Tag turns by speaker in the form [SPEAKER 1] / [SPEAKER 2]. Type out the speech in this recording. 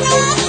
[SPEAKER 1] 我。